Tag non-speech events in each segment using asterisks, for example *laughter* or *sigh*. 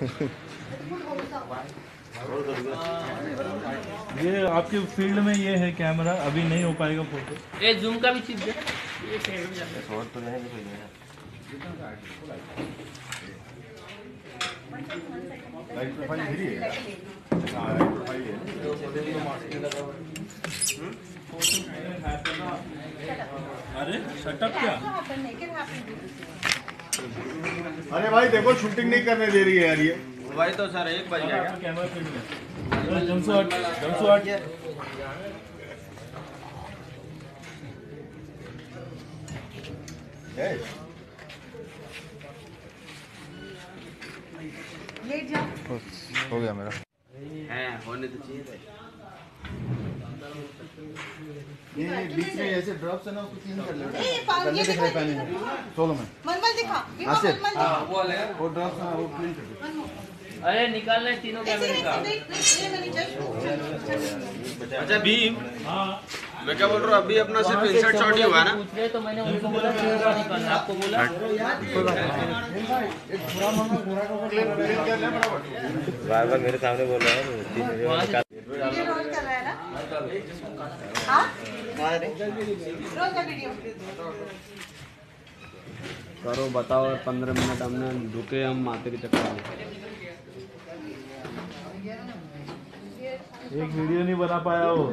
*laughs* ये आपके फ़ील्ड में ये है कैमरा अभी नहीं हो पाएगा फ़ोटो। ये जूम का भी चीज़ है। लाइट प्रोफ़ाइल मेरी है। हाँ। लाइट प्रोफ़ाइल है। अरे शटअप क्या? अरे भाई देखो शूटिंग नहीं करने दे रही है यार ये। वही तो सर एक बज गया। है हो गया मेरा है होने तो चाहिए ये बीच में ऐसे ड्रॉप्स है ना उसको चेंज कर ले ये पानी ये दिखा सोलो में मनमल दिखा हाँ, वो वाले वो ड्रॉप्स है वो क्लीन कर दे अरे निकालना है तीनों कैमरे just- अच्छा भीम। हाँ। मैं क्या बोल रहा हूँ अभी अपना सिर्फ़ इंसर्ट शॉट ही हुआ ना? पूछ रहे तो मैंने उनको बोला निकालना आपको बोला? बार बार मेरे सामने बोल रहा है तीन वीडियो रोल कर रहा है ना? हाँ रोल का वीडियो करो बताओ पंद्रह मिनट हमने रुके हम माते के चक्कर में। एक वीडियो नहीं बना पाया वो।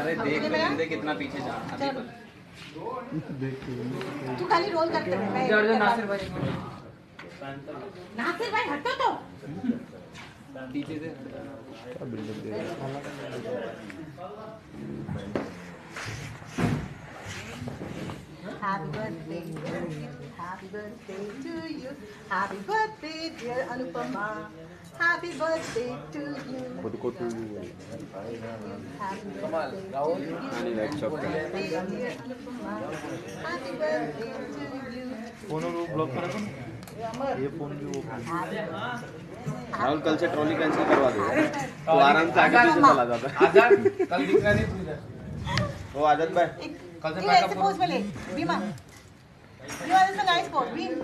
अरे देख बंदे कितना पीछे जा चल। तू खाली रोल करते रह मैं जड़ नासिर भाई नासिर भाई हटो तो। पीछे से। Happy birthday to you. Happy birthday to you. Happy birthday, dear Anupama. Happy birthday to you. खुद को तू Happy birthday to you. Happy birthday, dear Anupama. Happy birthday to you. Phone वो ब्लॉक करा था ये फ़ोन भी वो राहुल कल से ट्रॉली कैंसिल करवा दो तो आराम से आगे पीछे चला जाता है आज़ाद कल दिख रहा नहीं तू इधर वो आदत भाई एक- ये ऐसे पोज में ले Bhima you are in the nice pose Bhim